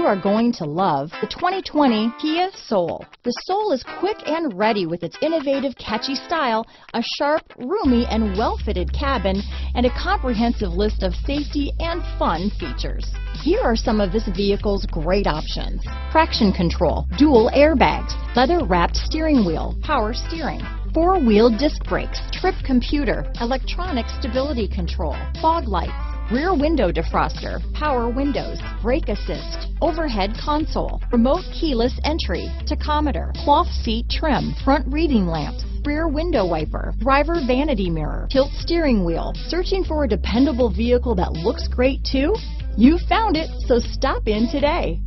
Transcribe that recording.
you are going to love the 2020 Kia Soul. The Soul is quick and ready with its innovative, catchy style, a sharp, roomy, and well-fitted cabin, and a comprehensive list of safety and fun features. Here are some of this vehicle's great options. Traction control, dual airbags, leather-wrapped steering wheel, power steering, four-wheel disc brakes, trip computer, electronic stability control, fog lights, rear window defroster, power windows, brake assist, overhead console, remote keyless entry, tachometer, cloth seat trim, front reading lamps, rear window wiper, driver vanity mirror, tilt steering wheel. Searching for a dependable vehicle that looks great too? You found it, so stop in today.